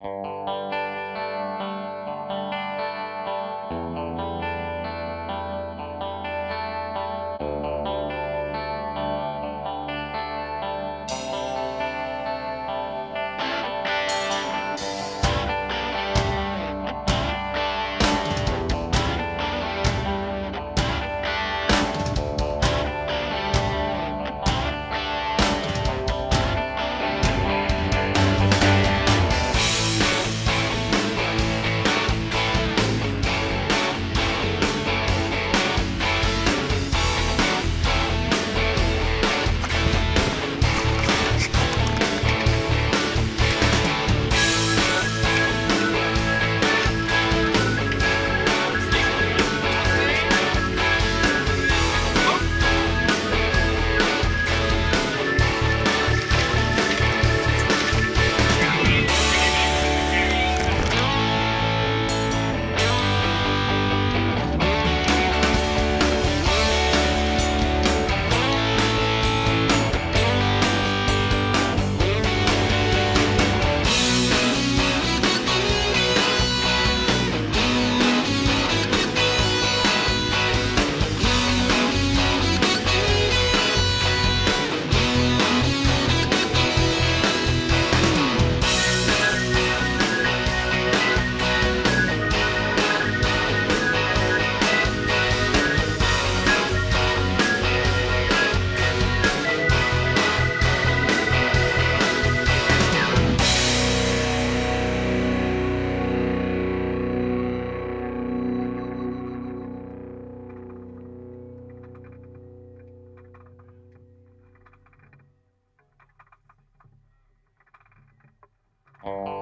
Música Oh. Um.